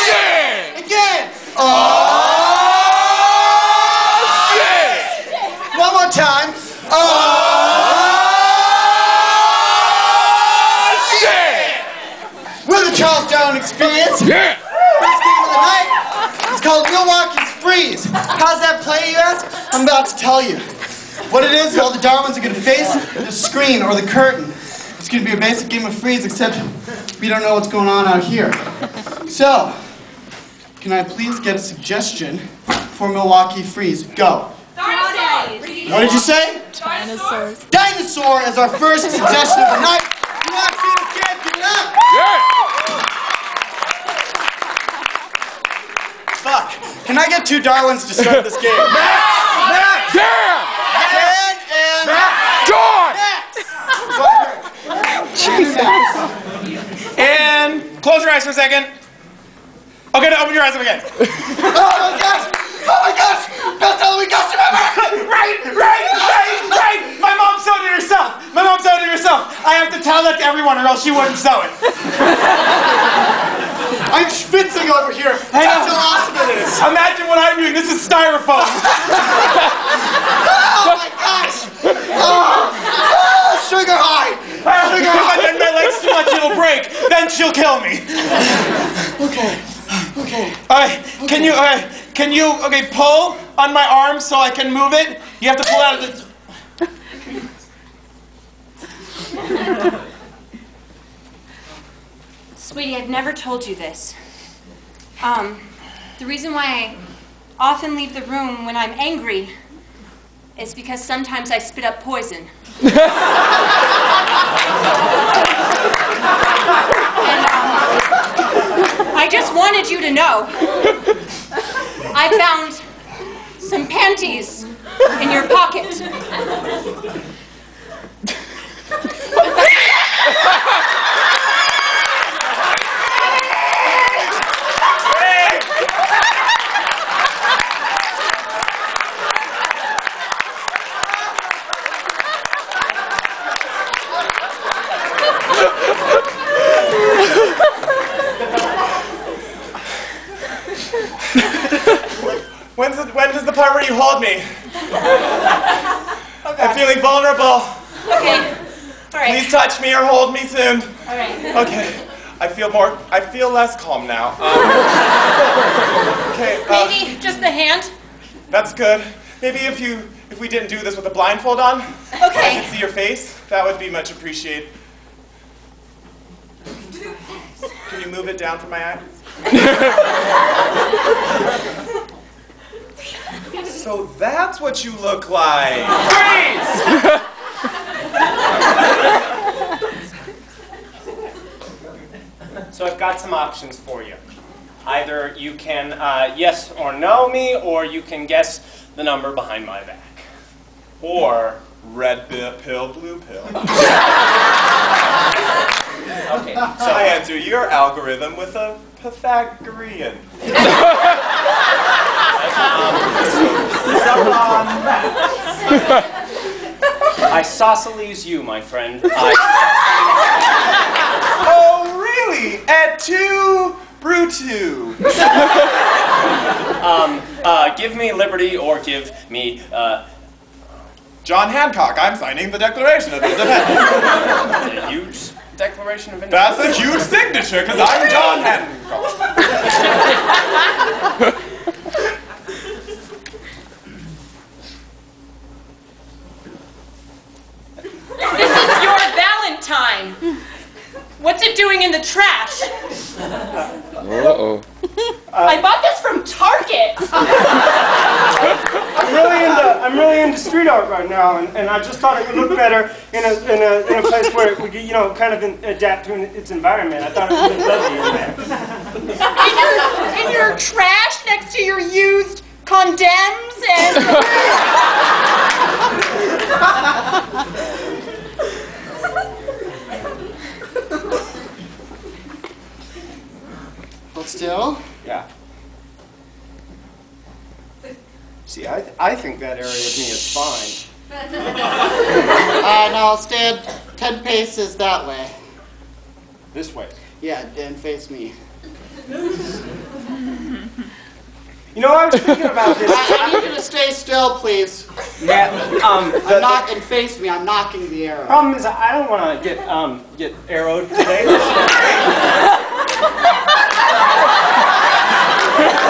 Shit! Again. Oh. Shit! Oh. One more time. Oh. Shit! We're the Charles Darwin Experience. Yeah! First game of the night. It's called Milwaukee's Freeze. How's that play, you ask? I'm about to tell you. What it is, all the Darwins are going to face the screen or the curtain. It's going to be a basic game of freeze, except we don't know what's going on out here. So, can I please get a suggestion for Milwaukee Freeze? Go. What did you say? Dinosaurs. Dinosaur as our first suggestion of the night. You want to see this game? Give it up. Yeah! Fuck. Can I get two Darwins to start this game? Max! Damn! And, and John! Max! And close your eyes for a second. Okay, now open your eyes up again. Oh my gosh! Oh my gosh! Best Halloween costume ever! right, right, right, right. My mom sewed it herself. My mom sewed it herself. I have to tell that to everyone, or else she wouldn't sew it. I'm schwitzing over here. I know. That's how awesome it is. Imagine what I'm doing. This is styrofoam. Oh my gosh! Oh, oh, sugar high! Sugar if I high! bend my legs too much, it'll break. Then she'll kill me. Okay. Okay. All right, can you, uh, can you, okay, pull on my arm so I can move it? You have to pull out of the. Sweetie, I've never told you this. Um, the reason why I often leave the room when I'm angry is because sometimes I spit up poison. and, um, I just wanted you to know. I found some panties in your pocket. When's the, when is the part where you hold me? I'm feeling vulnerable. Okay. All right. Please touch me or hold me soon. All right. Okay. I feel more. I feel less calm now. Um, okay. Uh, Maybe just the hand. That's good. Maybe if you if we didn't do this with a blindfold on, I Okay. could see your face. That would be much appreciated. Can you move it down from my eyes? So that's what you look like. Freeze! So I've got some options for you. Either you can uh, yes or no me, or you can guess the number behind my back. Or red pill, blue pill. Okay, So so I answer your algorithm with a Pythagorean. isosceles you, my friend. I, Oh, really? Et tu, Brutu? uh, give me liberty or give me uh, John Hancock, I'm signing the Declaration of Independence. a huge declaration of independence. That's a huge signature, because I'm John Hancock. This is your Valentine. What's it doing in the trash? Uh-oh. I bought this from Target. I'm really into I'm really into street art right now, and, and I just thought it would look better in a in a, in a place where it would you know kind of in, adapt to its environment. I thought it would look lovely in there. In your, in your trash next to your used condoms and. still. Yeah. See, I, th- I think that area of me is fine. Uh, no, I'll stand 10 paces that way. This way. Yeah, and face me. You know, what I was thinking about this. I, I need you to stay still, please. Yeah. Um. The, I'm not and face me. I'm knocking the arrow. Problem is, I don't want to get um get arrowed today.